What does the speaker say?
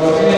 Толкай.